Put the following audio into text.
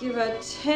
give a 10